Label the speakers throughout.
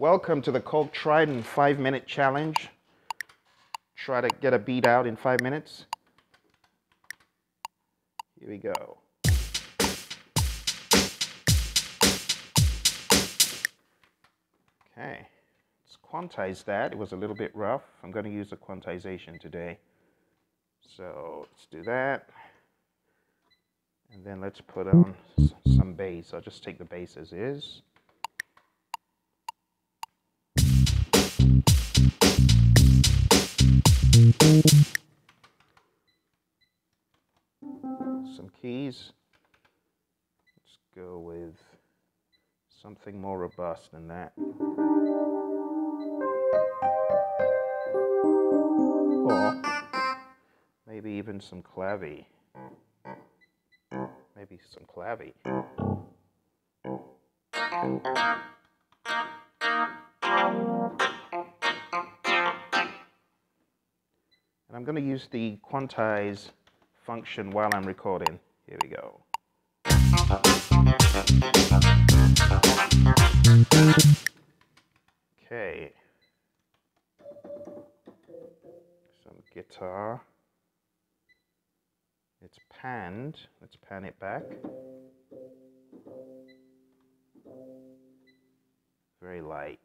Speaker 1: Welcome to the Korg Triton 5 minute challenge. Try to get a beat out in 5 minutes. Here we go. Okay, let's quantize that. It was a little bit rough. I'm going to use a quantization today. So let's do that. And then let's put on some bass. I'll just take the bass as is. Keys. Let's go with something more robust than that. Or maybe even some clavy. Maybe some clavy. And I'm going to use the quantize function while I'm recording. Here we go. Okay. Some guitar. It's panned. Let's pan it back. Very light.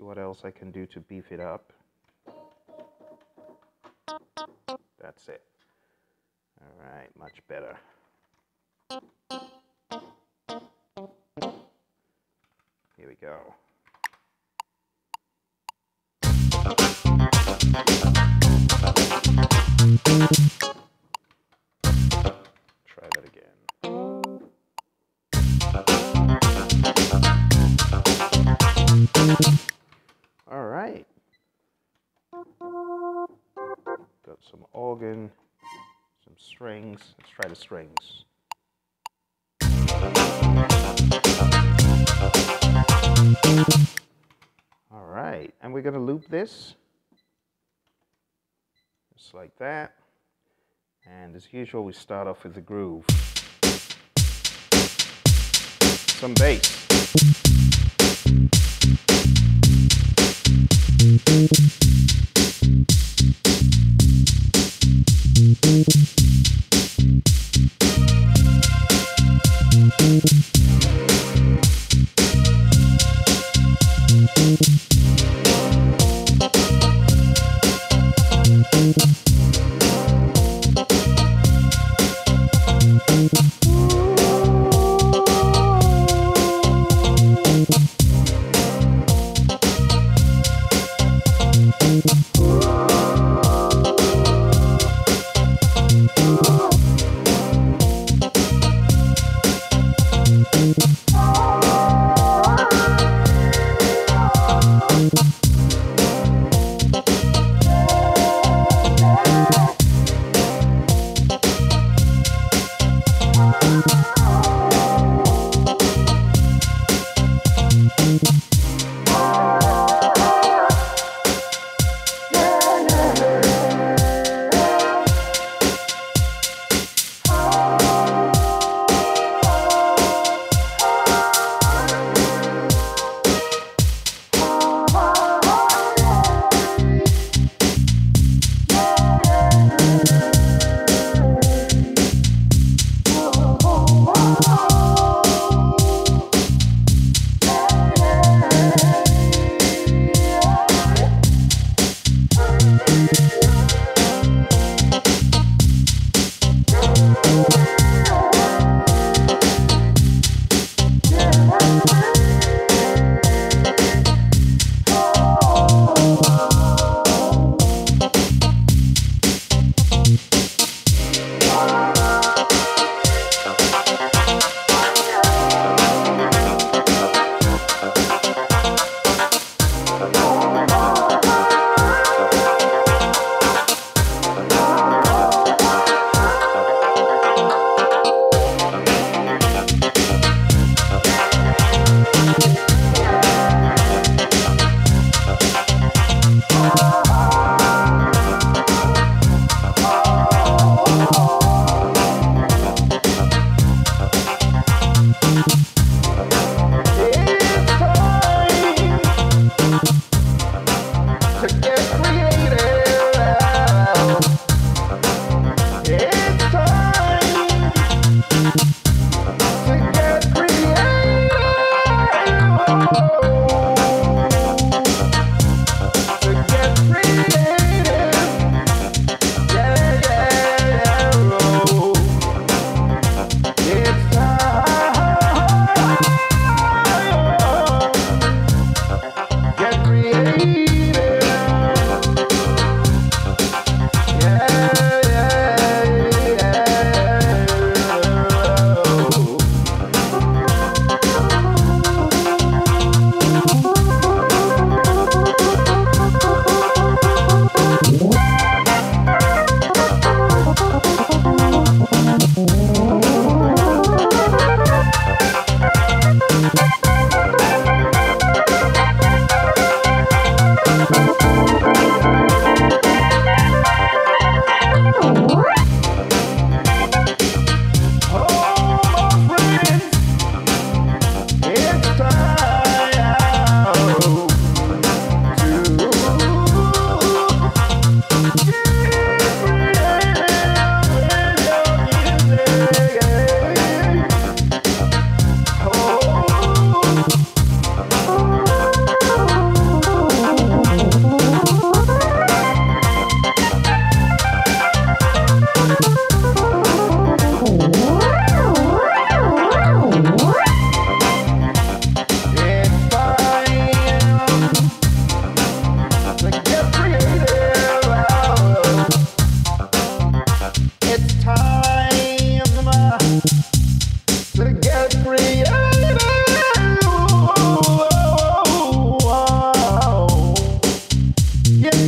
Speaker 1: See what else I can do to beef it up. That's it. All right, much better. Here we go. Got some organ, some strings. Let's try the strings. All right, and we're going to loop this just like that. And as usual, we start off with the groove. Some bass.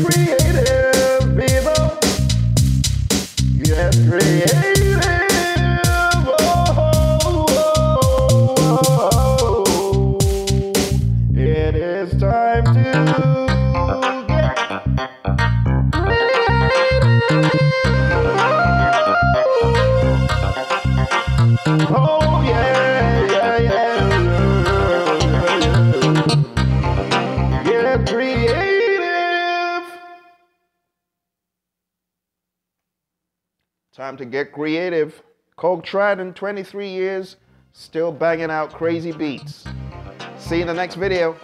Speaker 1: creative, Time to get creative. Korg Triton, 23 years, still banging out crazy beats. See you in the next video.